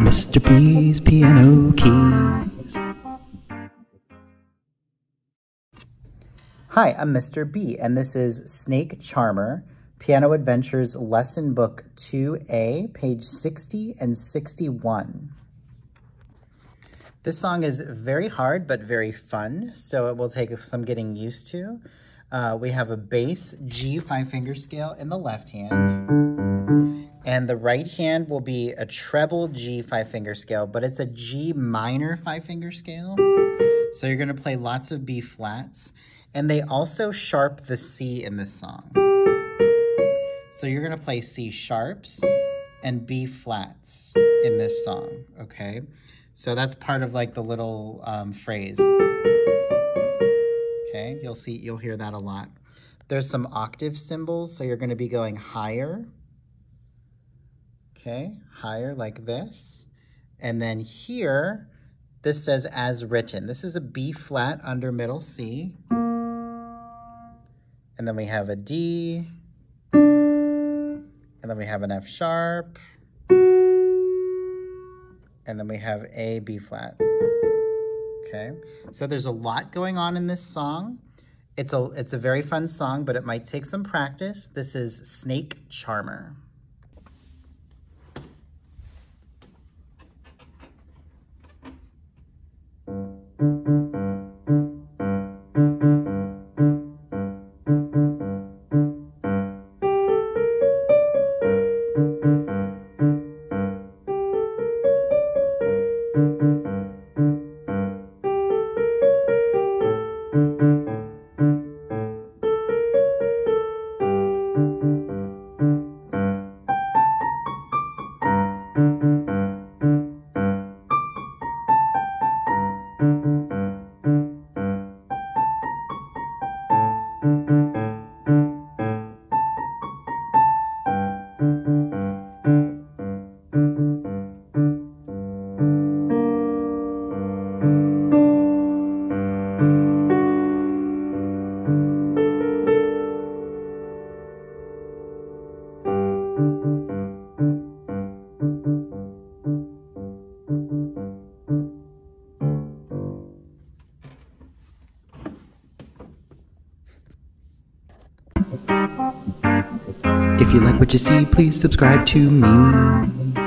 Mr. B's Piano Keys. Hi, I'm Mr. B, and this is Snake Charmer, Piano Adventures Lesson Book 2A, page 60 and 61. This song is very hard, but very fun, so it will take some getting used to. Uh, we have a bass G five-finger scale in the left hand, and the right hand will be a treble G five-finger scale, but it's a G minor five-finger scale. So you're gonna play lots of B flats, and they also sharp the C in this song. So you're gonna play C sharps and B flats in this song, okay? So that's part of like the little um, phrase. Okay, you'll see, you'll hear that a lot. There's some octave symbols, so you're gonna be going higher. Okay, higher like this. And then here, this says as written. This is a B flat under middle C. And then we have a D. And then we have an F sharp and then we have A, B flat. Okay, so there's a lot going on in this song. It's a, it's a very fun song, but it might take some practice. This is Snake Charmer. thank mm -hmm. you If you like what you see, please subscribe to me.